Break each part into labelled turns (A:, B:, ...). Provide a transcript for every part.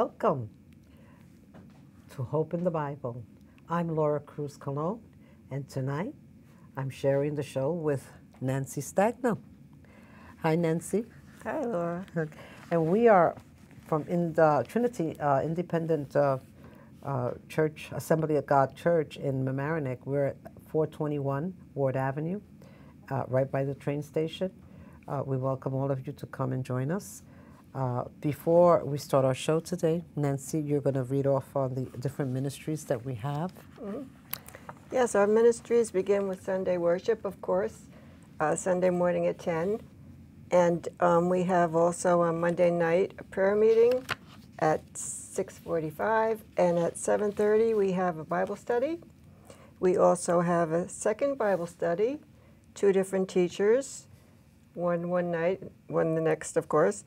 A: Welcome to Hope in the Bible. I'm Laura Cruz Colon, and tonight I'm sharing the show with Nancy Stagno. Hi, Nancy.
B: Hi, Laura.
A: And we are from in the Trinity uh, Independent uh, uh, Church, Assembly of God Church in Mamaroneck. We're at 421 Ward Avenue, uh, right by the train station. Uh, we welcome all of you to come and join us. Uh, before we start our show today, Nancy, you're going to read off on the different ministries that we have.
B: Mm-hmm. Yes, our ministries begin with Sunday worship, of course, uh, Sunday morning at 10. And um, we have also on Monday night a prayer meeting at 6.45. And at 7.30 we have a Bible study. We also have a second Bible study, two different teachers, one one night, one the next, of course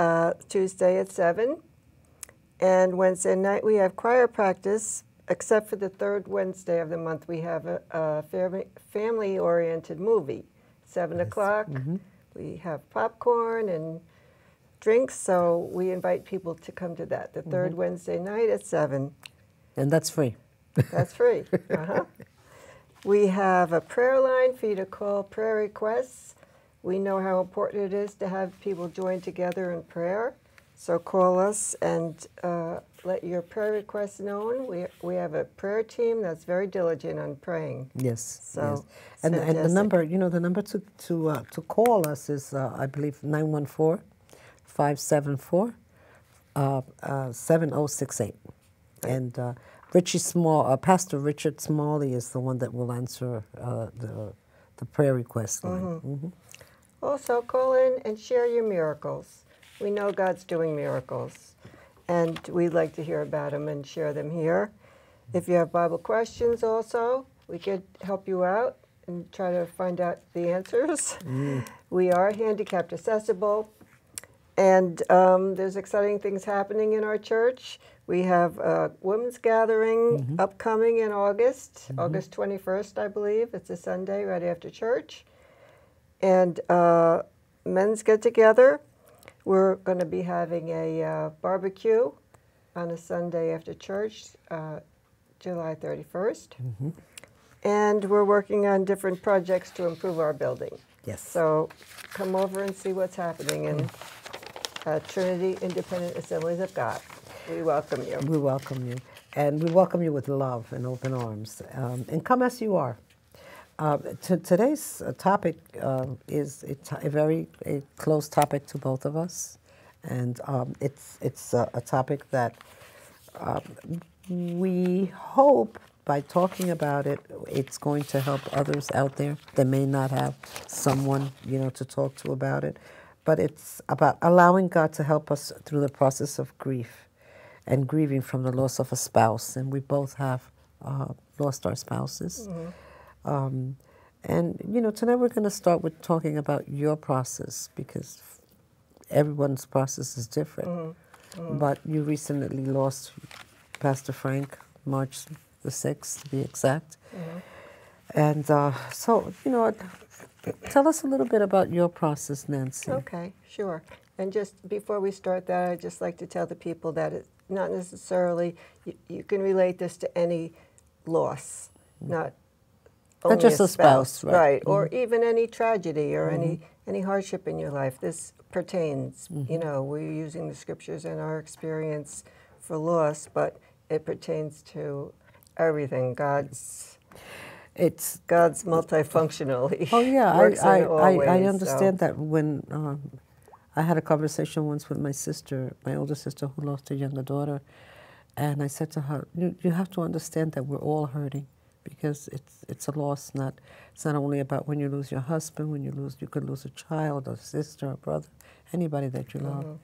B: uh, Tuesday at 7. And Wednesday night we have choir practice, except for the third Wednesday of the month, we have a, a family oriented movie. 7 nice. o'clock, mm -hmm. we have popcorn and drinks, so we invite people to come to that. The 3rd mm -hmm. Wednesday night at 7.
A: And that's free.
B: That's free. Uh -huh. We have a prayer line for you to call prayer requests we know how important it is to have people join together in prayer. So call us and uh, let your prayer requests known. We, we have a prayer team that's very diligent on praying.
A: Yes. So yes. And, and the number, you know, the number to to uh, to call us is uh, I believe 914 574 uh, uh, 7068. And uh, Richie Small, Pastor Richard Smalley is the one that will answer the the prayer request line. Mm -hmm. Mm -hmm.
B: Also, call in and share your miracles. We know God's doing miracles, and we'd like to hear about them and share them here. If you have Bible questions, also, we could help you out and try to find out the answers. Mm. We are handicapped accessible, and um, there's exciting things happening in our church. We have a women's gathering mm -hmm. upcoming in August, mm -hmm. August 21st, I believe. It's a Sunday right after church and uh, men's get together. We're going to be having a uh, barbecue on a Sunday after church, uh, July 31st. Mm -hmm. And we're working on different projects to improve our building.
A: Yes.
B: So come over and see what's happening in uh, Trinity Independent Assemblies of God. We welcome you.
A: We welcome you. And we welcome you with love and open arms. Um, and come as you are. Uh, today's uh, topic uh, is a, very a close topic to both of us, and um, it's it's a, a topic that um, we hope by talking about it, it's going to help others out there that may not have someone you know to talk to about it. But it's about allowing God to help us through the process of grief and grieving from the loss of a spouse, and we both have lost our spouses. Mm -hmm. Um, and, you know, tonight we're going to start with talking about your process because everyone's process is different. Mm -hmm. Mm -hmm. But you recently lost Pastor Frank, March the 6th, to be exact. -hmm. And uh, so, you know, tell us a little bit about your process, Nancy.
B: Okay, sure. And just before we start that, I'd just like to tell the people that it's not necessarily, you, you can relate this to any loss, not
A: not just a spouse,
B: spouse right? right. Mm -hmm. Or even any tragedy or mm -hmm. any mm-hmm. any hardship in your life. This pertains. Mm -hmm. You know, we're using the scriptures and our experience for loss, but it pertains to everything. God's it's God's multifunctional.
A: oh yeah, I I, I, I, understand so. that when. Um, I had a conversation once with my sister, my older sister who lost a younger daughter, and I said to her, you, you have to understand that we're all hurting because it's it's a loss. Not it's not only about when you lose your husband. When you lose, you could lose a child, a sister, a brother, anybody that you love. Mm -hmm.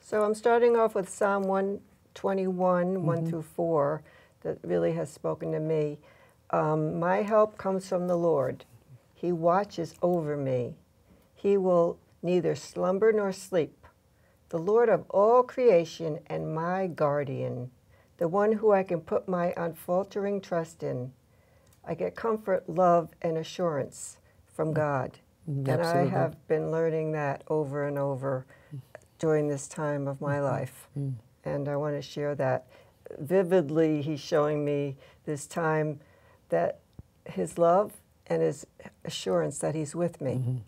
B: So I'm starting off with Psalm 121, mm -hmm. 1 through 4, that really has spoken to me. Um, My help comes from the Lord. He watches over me. He will neither slumber nor sleep. The Lord of all creation and my guardian the one who I can put my unfaltering trust in. I get comfort, love, and assurance from mm. God. Absolutely. And I have been learning that over and over during this time of my mm -hmm. life. Mm. and I want to share that. Vividly, he's showing me this time that his love and his assurance that he's with me.
A: Mm-hmm.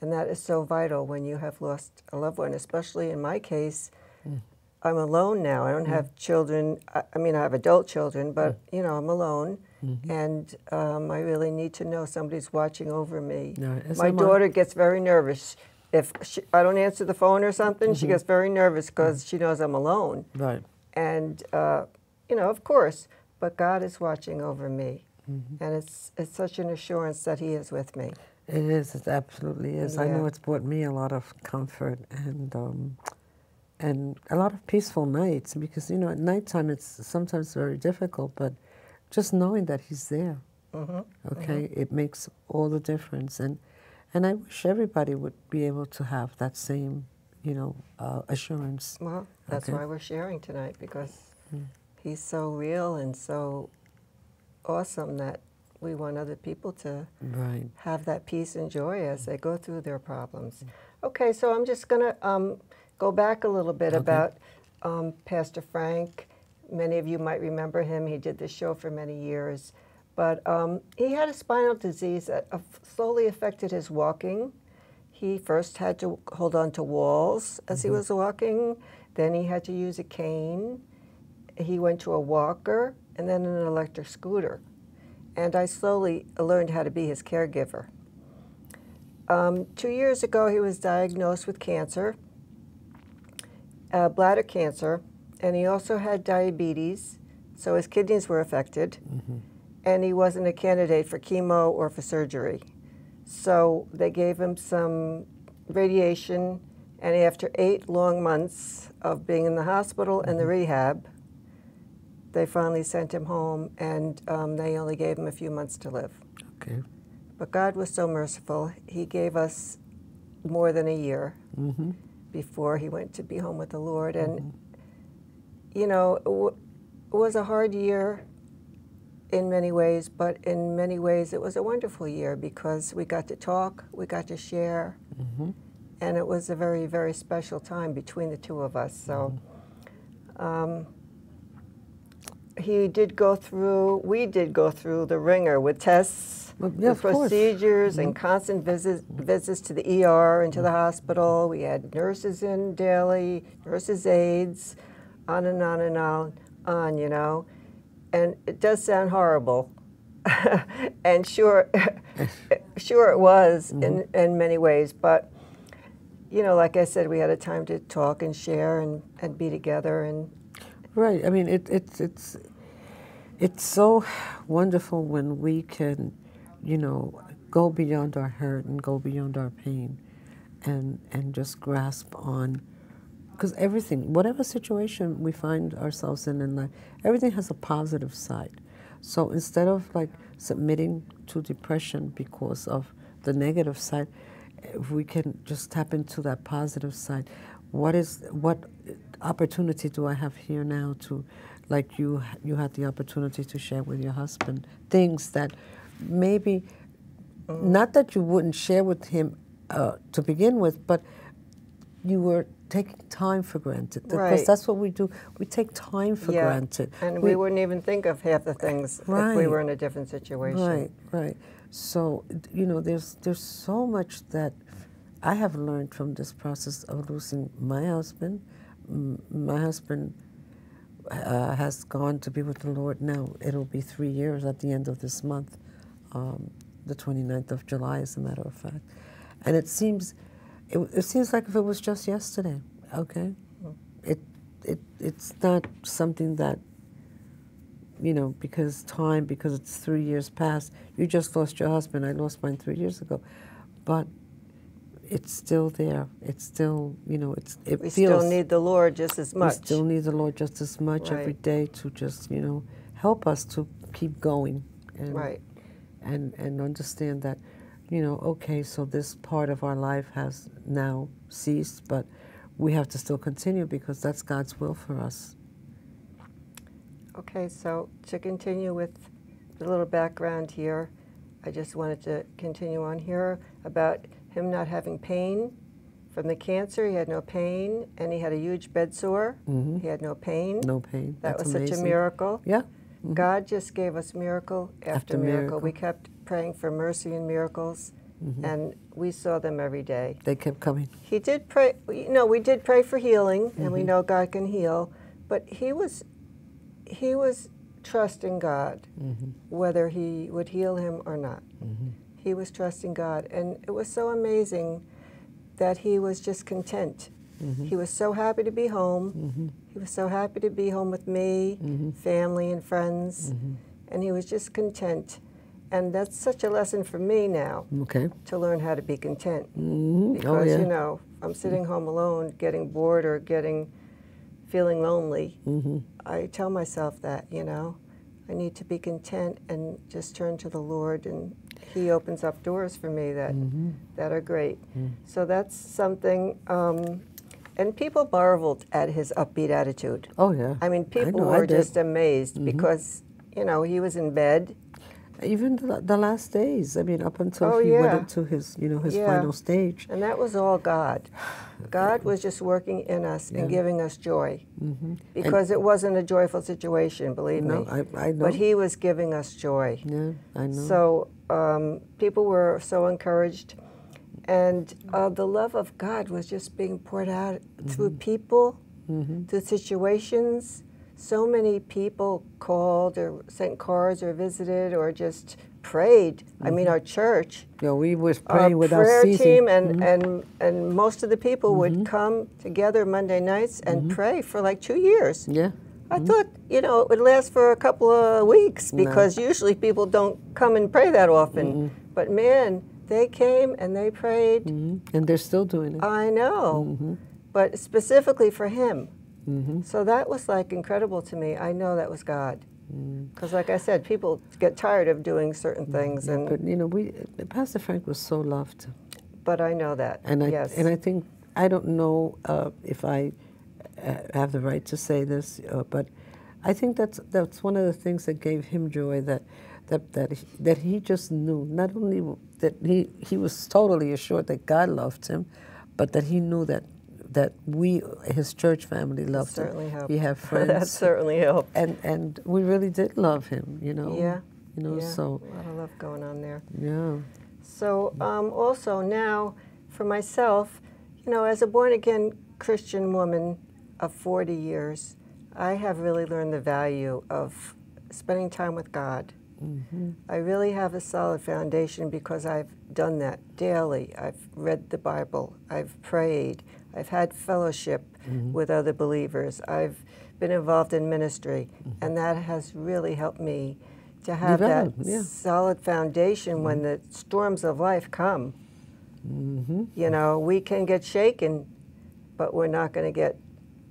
B: And that is so vital when you have lost a loved one, especially in my case.
A: Mm.
B: I'm alone now. I don't have children. I, I mean, I have adult children, but
A: Mm.
B: you know, I'm alone,
A: Mm-hmm.
B: and um, I really need to know somebody's watching over me.
A: No,
B: My daughter gets very nervous if she, I don't answer the phone or something. She
A: Mm-hmm.
B: gets very nervous because she knows I'm alone,
A: Right.
B: and uh, you know, of course, but God is watching over me,
A: Mm-hmm.
B: and it's it's such an assurance that He is with me.
A: It is. It absolutely is. I know it's brought me a lot of comfort and um, and a lot of peaceful nights because you know at nighttime it's sometimes very difficult, but just knowing that he's there,
B: hmm
A: okay, it makes all the difference. And and I wish everybody would be able to have that same, you know, uh, assurance.
B: Well, that's
A: Okay.
B: why we're sharing tonight because
A: Mm.
B: He's so real and so awesome that we want other people to
A: Right.
B: have that peace and joy as they go through their problems. Okay, so I'm just going to um, go back a little bit
A: Okay.
B: about um, Pastor Frank. Many of you might remember him. He did this show for many years. But um, he had a spinal disease that slowly affected his walking. He first had to hold on to walls as he was walking, then he had to use a cane. He went to a walker and then an electric scooter and I slowly learned how to be his caregiver. Um, two years ago, he was diagnosed with cancer, uh, bladder cancer, and he also had diabetes, so his kidneys were affected, and he wasn't a candidate for chemo or for surgery. So they gave him some radiation, and after eight long months of being in the hospital and the rehab, they finally sent him home, and um, they only gave him a few months to live.
A: Okay.
B: But God was so merciful. He gave us more than a year
A: Mm-hmm.
B: Before he went to be home with the Lord. And, you know, it, w- it was a hard year in many ways, but in many ways it was a wonderful year because we got to talk, we got to share,
A: Mm-hmm.
B: and it was a very, very special time between the two of us. So um, he did go through, we did go through the wringer with tests,
A: Well, yeah,
B: with
A: of course. Mm-hmm.
B: procedures, and constant visits, visits to the ER and to the hospital. We had nurses in daily, nurses' aides, on and on and on, on you know. And it does sound horrible. and sure, sure it was in,
A: Mm-hmm.
B: in many ways, but you know, like I said, we had a time to talk and share and, and be together. And
A: Right. I mean, it, it's it's it's so wonderful when we can, you know, go beyond our hurt and go beyond our pain, and and just grasp on, because everything, whatever situation we find ourselves in in life, everything has a positive side. So instead of like submitting to depression because of the negative side, if we can just tap into that positive side, what is what opportunity do I have here now to, like you you had the opportunity to share with your husband things that maybe not that you wouldn't share with him uh, to begin with, but you were taking time for granted because
B: Right.
A: that's what we do. We take time for
B: yeah,
A: granted.
B: and we, wouldn't even think of half the things if we were in a different situation.
A: Right, right. So you know, there's there's so much that I have learned from this process of losing my husband. My husband uh, has gone to be with the Lord now. It'll be three years at the end of this month, um, the 29th of July, as a matter of fact. And it seems, it, it seems like if it was just yesterday. Okay, it it it's not something that you know, because time, because it's three years past. You just lost your husband. I lost mine three years ago, but it's still there. It's still, you know, it's it
B: We
A: feels.
B: still need the Lord just as much.
A: We still need the Lord just as much every
B: Right.
A: day to just, you know, help us to keep going and
B: right.
A: And and understand that, you know, okay, so this part of our life has now ceased, but we have to still continue because that's God's will for us.
B: Okay, so to continue with the little background here, I just wanted to continue on here about him not having pain From the cancer, he had no pain, and he had a huge bed sore. Mm-hmm. He had no pain.
A: No pain.
B: That
A: That's
B: was such a miracle.
A: Yeah.
B: God just gave us miracle after,
A: After
B: miracle.
A: miracle.
B: We kept praying for mercy and miracles, and we saw them every day.
A: They kept coming.
B: He did pray, you know, we did pray for healing, and
A: Mm-hmm.
B: we know God can heal, but he was, he was trusting God,
A: Mm-hmm.
B: whether he would heal him or not. He was trusting God, and it was so amazing that he was just content.
A: Mm-hmm.
B: He was so happy to be home. He was so happy to be home with me,
A: Mm-hmm.
B: family, and friends, and he was just content. And that's such a lesson for me now
A: Okay.
B: to learn how to be content
A: hmm
B: because
A: Oh, yeah.
B: you know I'm sitting home alone, getting bored or getting feeling lonely.
A: hmm
B: I tell myself that you know I need to be content and just turn to the Lord, and He opens up doors for me that
A: Mm-hmm.
B: that are great. So that's something. Um, and people marveled at his upbeat attitude.
A: Oh, yeah.
B: I mean, people
A: know,
B: were just amazed
A: Mm-hmm.
B: because you know he was in bed.
A: Even the, the last days. I mean, up until
B: Oh,
A: he
B: yeah.
A: went into his, you know, his
B: Yeah.
A: final stage.
B: And that was all God. God was just working in us and giving us joy.
A: hmm
B: Because it wasn't a joyful situation, believe
A: No,
B: me.
A: I, I know.
B: But He was giving us joy.
A: yeah, I know.
B: So um, people were so encouraged. And uh, the love of God was just being poured out through people,
A: hmm
B: through situations. So many people called or sent cards or visited or just prayed. I mean, our church
A: Yeah, we was
B: our
A: praying without
B: prayer
A: ceasing.
B: team and,
A: Mhm.
B: and and most of the people would come together Monday nights and pray for like two years.
A: Yeah.
B: I thought, you know, it would last for a couple of weeks
A: No.
B: because usually people don't come and pray that often. But man, they came and they prayed.
A: hmm And they're still doing it.
B: I know,
A: Mhm.
B: but specifically for him.
A: hmm
B: So that was like incredible to me. I know that was God.
A: Mm.
B: Because, like I said, people get tired of doing certain things, and
A: But you know, we Pastor Frank was so loved,
B: but I know that.
A: and I
B: yes.
A: and I think I don't know uh, if I uh, have the right to say this, uh, but I think that's that's one of the things that gave him joy that that that he, that he just knew not only that he he was totally assured that God loved him, but that he knew that that we his church family loved
B: certainly
A: him.
B: helped.
A: He had
B: that certainly helped.
A: and and we really did love him. You know.
B: Yeah.
A: You know.
B: yeah,
A: So
B: a lot of love going on there.
A: yeah.
B: So um, also now, for myself, you know, as a born again Christian woman of 40 years, I have really learned the value of spending time with God.
A: Hmm
B: I really have a solid foundation because I've done that daily. I've read the Bible, I've prayed, I've had fellowship with other believers, I've been involved in ministry, and that has really helped me to have
A: Develop,
B: that
A: yeah.
B: solid foundation when the storms of life come.
A: hmm
B: You know, we can get shaken, but we're not going to get.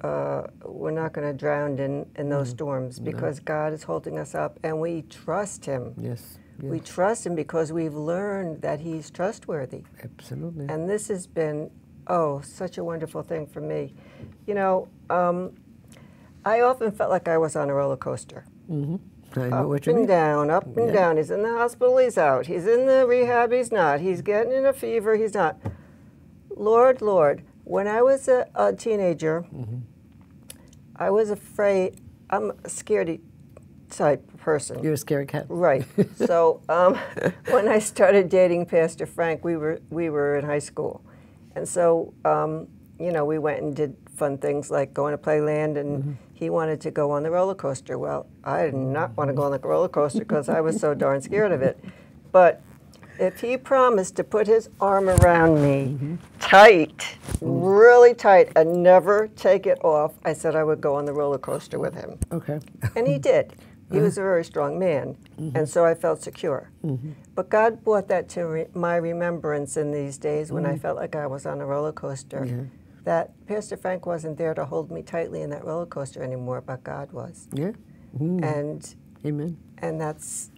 B: Uh, we're not going to drown in, in those storms because God is holding us up and we trust Him.
A: Yes. yes.
B: We trust him because we've learned that he's trustworthy.
A: Absolutely.
B: And this has been, oh, such a wonderful thing for me. You know, um, I often felt like I was on a roller coaster.
A: hmm I know
B: Up
A: what you
B: and
A: mean.
B: down, up and
A: Yeah.
B: down. He's in the hospital, he's out. He's in the rehab, he's not. He's getting in a fever, he's not. Lord, Lord, when I was a, a teenager,
A: Mm-hmm.
B: I was afraid, I'm a scaredy type person.
A: You're a scary cat.
B: Right. So um, when I started dating Pastor Frank, we were we were in high school, and so um, you know we went and did fun things like going to Playland, and he wanted to go on the roller coaster. Well, I did not want to go on the roller coaster because I was so darn scared of it. But if he promised to put his arm around me mm-hmm. tight, mm-hmm. really tight, and never take it off, I said I would go on the roller coaster with him.
A: Okay.
B: And he did. He uh-huh. was a very strong man, mm-hmm. and so I felt secure. But God brought that to re- my remembrance in these days when I felt like I was on a roller coaster.
A: Yeah.
B: That Pastor Frank wasn't there to hold me tightly in that roller coaster anymore, but God was.
A: Yeah. Mm.
B: And
A: Amen.
B: and that's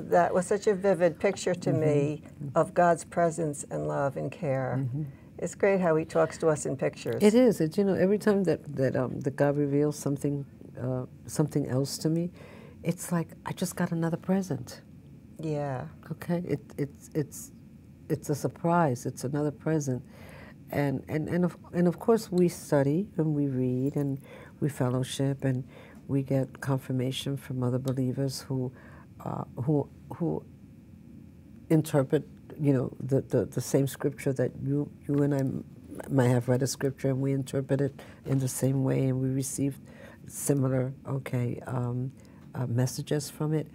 B: that was such a vivid picture to me of God's presence and love and care. It's great how He talks to us in pictures.
A: It is. It, you know, every time that that um, that God reveals something, uh, something else to me, it's like I just got another present.
B: Yeah.
A: Okay. It it's it's it's a surprise. It's another present, and and and of, and of course we study and we read and we fellowship and we get confirmation from other believers who uh, who who interpret you know the, the, the same scripture that you you and I might have read a scripture and we interpret it in the same way and we receive similar okay um, uh, messages from it.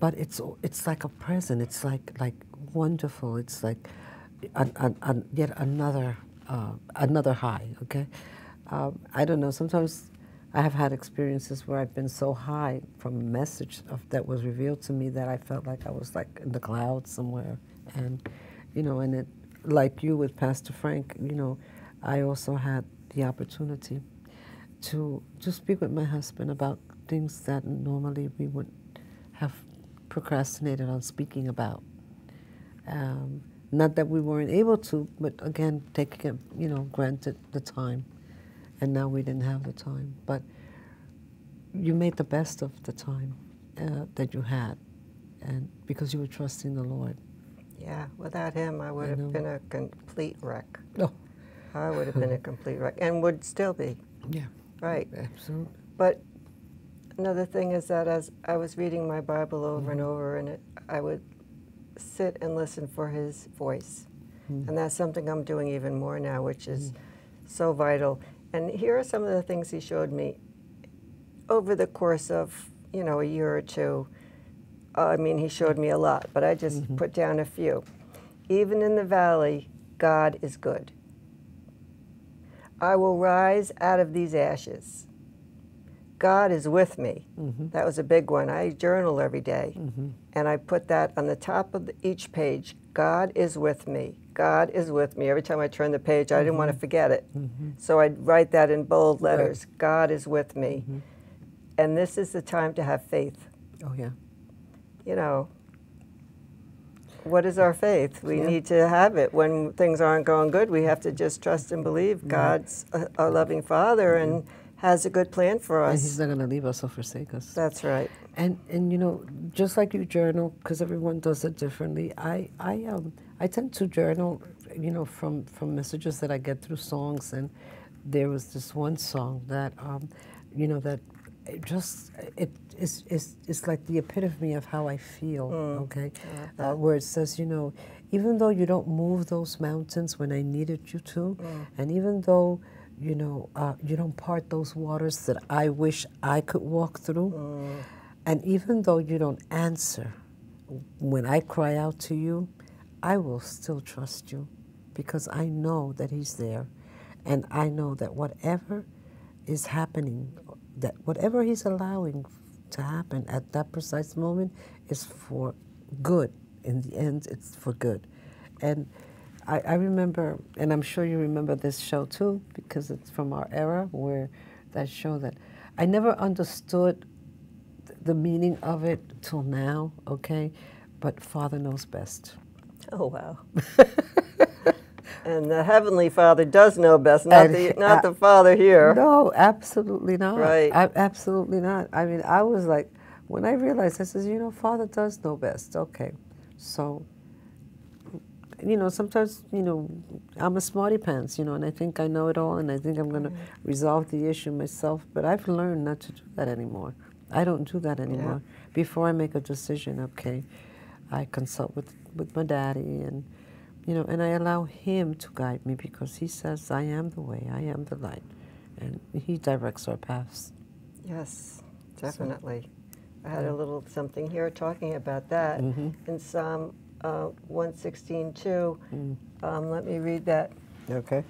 A: But it's it's like a present. It's like like wonderful. It's like an, an, an, yet another uh, another high okay? Um, I don't know. Sometimes I have had experiences where I've been so high from a message of, that was revealed to me that I felt like I was like in the clouds somewhere and you know and it like you with Pastor Frank you know I also had the opportunity to to speak with my husband about things that normally we would have procrastinated on speaking about. Um, not that we weren't able to, but again, taking it, you know, granted the time, and now we didn't have the time. But you made the best of the time uh, that you had, and because you were trusting the Lord.
B: Yeah, without him, I would have been a complete wreck.
A: Oh,
B: I would have been a complete wreck, and would still be.
A: yeah,
B: Right.
A: absolutely.
B: But another thing is that as I was reading my Bible over and over, and it, I would sit and listen for His voice,
A: Mm.
B: and that's something I'm doing even more now, which is so vital. And here are some of the things He showed me over the course of you know a year or two. Uh, I mean, He showed me a lot, but I just put down a few. Even in the valley, God is good. I will rise out of these ashes. God is with me.
A: Mm-hmm.
B: That was a big one. I journal every day,
A: Mm-hmm.
B: and I put that on the top of each page. God is with me. God is with me. Every time I turn the page, I didn't want to forget it.
A: Mm-hmm.
B: So I'd write that in bold letters God is with me.
A: Mm-hmm.
B: And this is the time to have faith.
A: Oh yeah.
B: You know, what is our faith? We
A: Yeah.
B: need to have it when things aren't going good. We have to just trust and believe God's a, a loving Father and has a good plan for us. And.
A: He's not going to leave us or forsake us.
B: That's right.
A: And and you know, just like you journal, because everyone does it differently. I I um I tend to journal, you know, from from messages that I get through songs. And there was this one song that, um, you know, that it just it is is is like the epitome of how I feel. Okay, uh, where it says, you know, even though you don't move those mountains when I needed you to, and even though you know uh, you don't part those waters that I wish I could walk through. And even though you don't answer when I cry out to you, I will still trust you because I know that He's there. And I know that whatever is happening, that whatever He's allowing to happen at that precise moment is for good. In the end, it's for good. And I, I remember, and I'm sure you remember this show too, because it's from our era, where that show that I never understood the meaning of it till now, okay? But Father knows best.
B: Oh wow. and the heavenly Father does know best, not
A: And
B: the not
A: uh,
B: the Father here.
A: No, absolutely not.
B: Right.
A: I, absolutely not. I mean, I was like, when I realized, I says, you know, Father does know best. Okay, so, you know, sometimes, you know, I'm a smarty pants, you know, and I think I know it all, and I think I'm going to resolve the issue myself. But I've learned not to do that anymore. I don't do that anymore. Before I make a decision, okay, I consult with with my daddy and you know, and I allow him to guide me because he says, I am the way, I am the light. And he directs our paths.
B: Yes, definitely. I had a little something here talking about that in Psalm uh, 116:2. Um, let me read that.
A: Okay.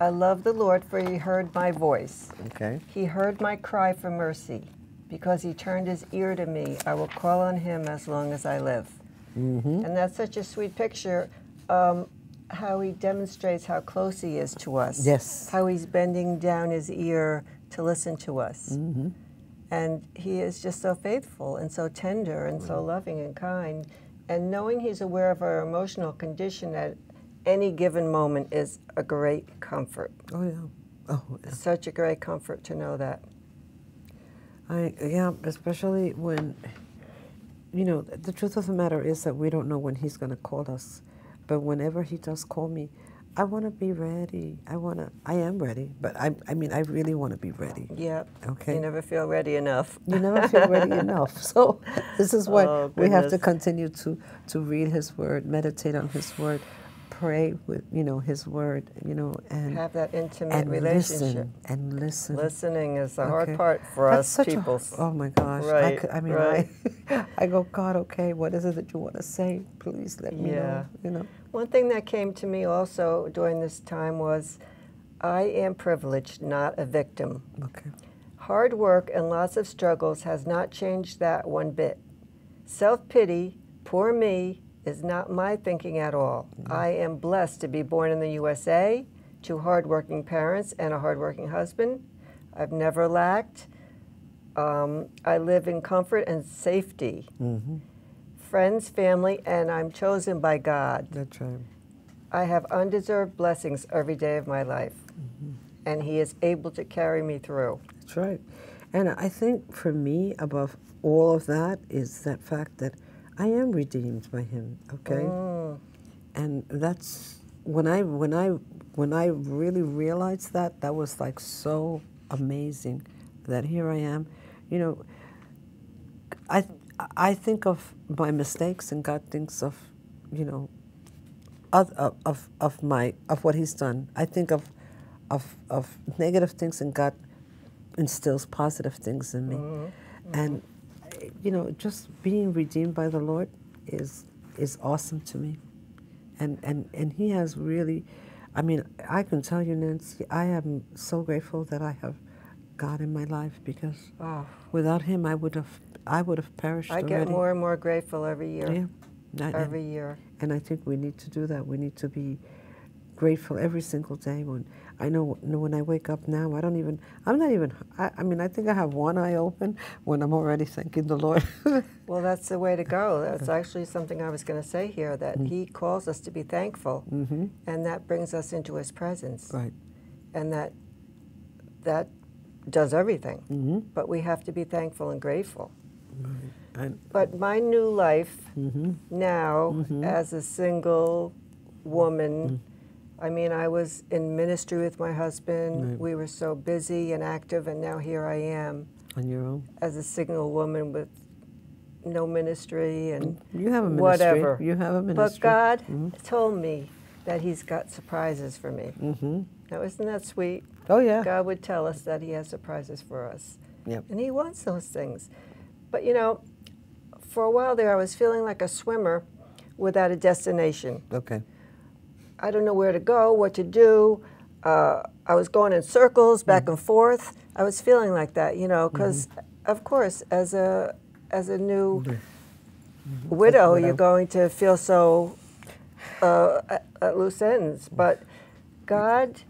B: I love the Lord, for He heard my voice.
A: Okay.
B: He heard my cry for mercy. Because He turned His ear to me, I will call on Him as long as I live.
A: Mm-hmm.
B: And that's such a sweet picture. Um, how He demonstrates how close He is to us.
A: Yes.
B: How He's bending down His ear to listen to us.
A: Mm-hmm.
B: And he is just so faithful and so tender and so loving and kind. And knowing he's aware of our emotional condition at any given moment is a great comfort.
A: Oh yeah. Oh yeah.
B: Such a great comfort to know that.
A: I yeah, especially when you know, the truth of the matter is that we don't know when he's gonna call us. But whenever he does call me, I want to be ready. I want to. I am ready, but I. I mean, I really want to be ready.
B: Yep.
A: Okay.
B: You never feel ready enough.
A: You never feel ready enough. So this is why
B: Oh,
A: we have to continue to to read His Word, meditate on His Word, pray with you know His Word, you know, and
B: Have that intimate
A: and
B: relationship.
A: listen and listen.
B: Listening is the hard part for
A: That's
B: us people.
A: oh my gosh! I,
B: Right,
A: could, I mean,
B: right.
A: I, I go, God, okay, what is it that you want to say? Please let me
B: Yeah.
A: know. You know.
B: One thing that came to me also during this time was I am privileged, not a victim.
A: Okay.
B: Hard work and lots of struggles has not changed that one bit. Self pity, poor me, is not my thinking at all. I am blessed to be born in the USA to hardworking parents and a hardworking husband. I've never lacked. Um, I live in comfort and safety.
A: Mm-hmm.
B: Friends, family, and I'm chosen by God.
A: That's right.
B: I have undeserved blessings every day of my life, and He is able to carry me through.
A: That's right. And I think for me, above all of that, is that fact that I am redeemed by Him. Okay.
B: Mm.
A: and that's when I when I when I really realized that that was like so amazing that here I am, you know. I I think of my mistakes and God thinks of, you know, of of of, of my of what He's done. I think of of of negative things and God instills positive things in me, and you know, just being redeemed by the Lord is is awesome to me and and and he has really i mean i can tell you nancy i am so grateful that i have god in my life because
B: Oh,
A: without him i would have i would have perished
B: I get
A: already.
B: more and more grateful every year.
A: yeah That- and,
B: Every year.
A: and i think we need to do that we need to be grateful every single day when i know know when i wake up now i don't even i'm not even i, I mean i think i have one eye open when i'm already thanking the lord
B: Well, that's the way to go. That's actually something I was going to say here that
A: Mm.
B: He calls us to be thankful,
A: hmm
B: and that brings us into His presence,
A: right
B: and that that does everything.
A: hmm
B: But we have to be thankful and grateful.
A: and
B: But my new life
A: hmm
B: now,
A: Mhm.
B: as a single woman,
A: Mm.
B: I mean, I was in ministry with my husband.
A: Right.
B: We were so busy and active, and now here I am
A: on your own
B: as a single woman with no ministry and
A: You have a ministry.
B: whatever.
A: You have a ministry.
B: But God
A: Mhm.
B: told me that He's got surprises for me.
A: Mm-hmm.
B: Now, isn't that sweet?
A: Oh yeah.
B: God would tell us that He has surprises for us.
A: Yep.
B: And He wants those things. But you know, for a while there, I was feeling like a swimmer without a destination.
A: Okay.
B: I don't know where to go, what to do. Uh, I was going in circles back
A: Mm.
B: and forth. I was feeling like that, you know, because
A: Mm-hmm.
B: of course, as a as a new widow,
A: widow.
B: you're going to feel so uh, at, at loose ends. But God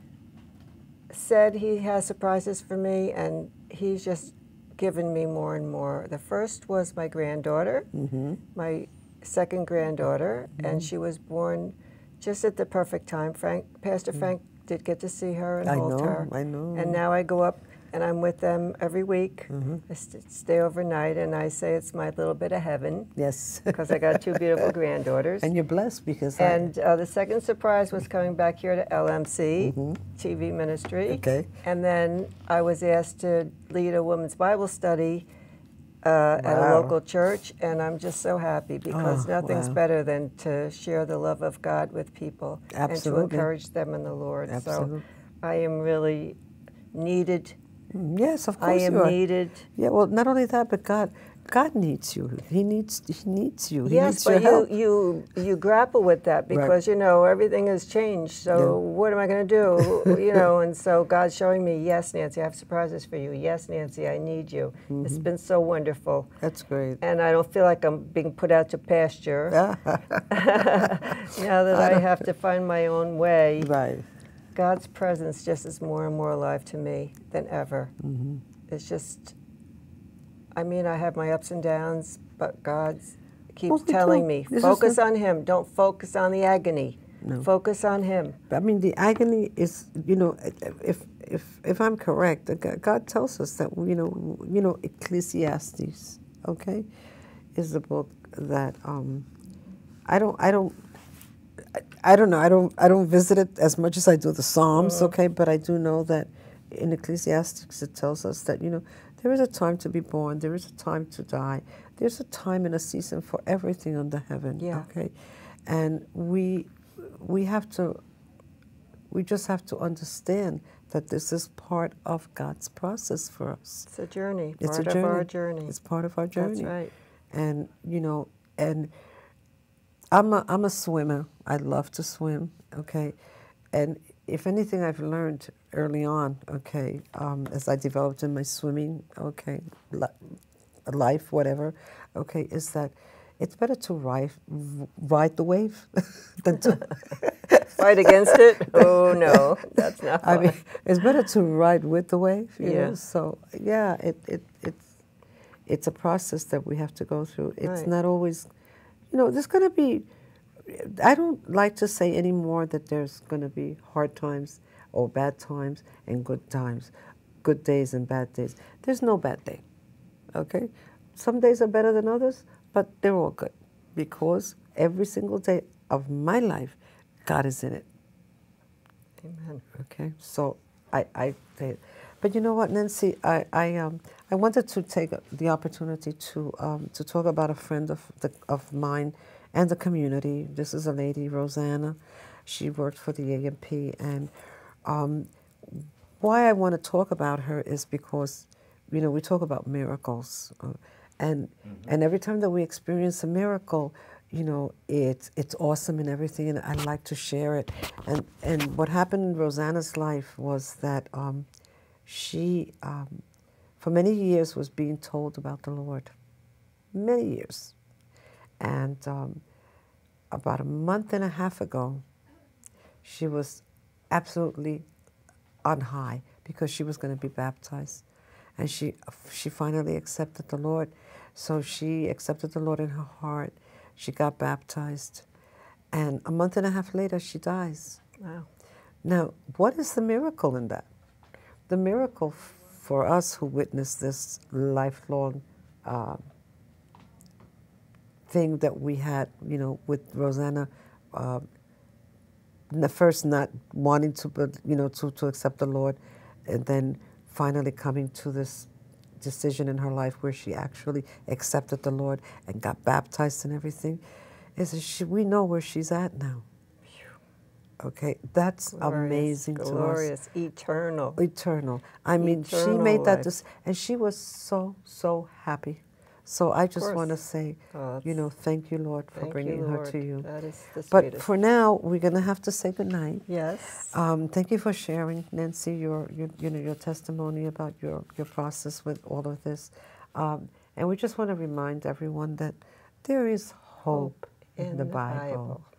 B: said He has surprises for me, and He's just given me more and more. The first was my granddaughter,
A: Mm-hmm.
B: my second granddaughter, and she was born just at the perfect time. Frank, Pastor Frank did get to see her and
A: I
B: hold
A: know.
B: her.
A: I know.
B: And now I go up and I'm with them every week.
A: Mhm.
B: I st- stay overnight, and I say it's my little bit of heaven
A: Yes.
B: because I got two beautiful granddaughters.
A: and you're blessed because.
B: And uh, the second surprise was coming back here to LMC
A: Mhm.
B: TV ministry.
A: Okay.
B: And then I was asked to lead a women's Bible study uh, at a local church, and I'm just so happy because
A: Oh,
B: nothing's
A: wow.
B: better than to share the love of God with people and to encourage them in the Lord.
A: Absolutely.
B: So I am really needed.
A: Mm, yes, of course. I am
B: needed.
A: Yeah. Well, not only that, but God, God needs you. He needs. He needs you. He
B: yes,
A: needs
B: but you, you you grapple with that because you know everything has changed. So
A: Yeah.
B: what am I going to do? you know, and so God's showing me, yes, Nancy, I have surprises for you. Yes, Nancy, I need you.
A: Mm-hmm.
B: It's been so wonderful,
A: That's great.
B: and I don't feel like I'm being put out to pasture now that I, have to find my own way.
A: right.
B: God's presence just is more and more alive to me than ever.
A: Mm-hmm.
B: It's just, I mean, I have my ups and downs, but God keeps telling me,
A: This
B: focus on Him. Don't focus on the agony.
A: No.
B: Focus on Him.
A: I mean, the agony is, you know, if if if I'm correct, God- tells us that you know, you know, Ecclesiastes, okay, is the book that um, I don't I don't I, I don't know. I don't. I don't visit it as much as I do the Psalms. Okay, but I do know that in Ecclesiastics it tells us that you know there is a time to be born. There is a time to die. There's a time and a season for everything under heaven.
B: Yeah.
A: Okay, and we we have to. We just have to understand that this is part of God's process for us.
B: It's a journey,
A: It's
B: part
A: a
B: of
A: journey.
B: our journey.
A: It's part of our journey.
B: That's right.
A: And you know, and I'm a I'm a swimmer. I love to swim. Okay, and if anything, I've learned early on. Okay, um, as I developed in my swimming. Okay, li- life, whatever. Okay, is that it's better to ride ride the wave than to.
B: Fight against it? Oh no, that's not.
A: I
B: fun.
A: mean, it's better to ride with the wave. You
B: Yeah.
A: know? So yeah, it, it it's it's a process that we have to go through. It's
B: Right.
A: not always, you know, there's going to be. I don't like to say anymore that there's going to be hard times or bad times and good times, good days and bad days. There's no bad day. Okay, some days are better than others, but they're all good because every single day of my life, God is in it.
B: Amen.
A: Okay, so I, I, say- but you know what, Nancy, I, I, um, I wanted to take the opportunity to, um, to talk about a friend of the, of mine and the community. This is a lady, Rosanna. She worked for the AMP, and um, why I want to talk about her is because, you know, we talk about miracles, uh, and and every time that we experience a miracle, you know, it's it's awesome and everything, and I like to share it. And and what happened in Rosanna's life was that um, she, um, for many years, was being told about the Lord, many years, and um, about a month and a half ago, she was absolutely on high because she was going to be baptized. And she, she finally accepted the Lord. So she accepted the Lord in her heart. She got baptized. And a month and a half later, she dies.
B: Wow.
A: Now, what is the miracle in that? The miracle f- for us who witnessed this lifelong uh, thing that we had, you know, with Rosanna, uh, the first not wanting to, but you know, to, to accept the Lord, and then finally coming to this decision in her life where she actually accepted the Lord and got baptized and everything, is that she, we know where she's at now. Okay, that's
B: Glorious,
A: amazing to us
B: glorious, eternal.
A: eternal. I mean, she made that,
B: life.
A: dec- and she was so so happy. So I just want to say,
B: Oh,
A: you know, thank you, Lord, for
B: Thank
A: bringing
B: you,
A: her to you.
B: That is the
A: But for now, we're gonna have to say goodnight.
B: yes.
A: Um, thank you for sharing, Nancy, your, your you know your testimony about your your process with all of this, um, and we just want to remind everyone that there is hope, in, the Bible.
C: Thank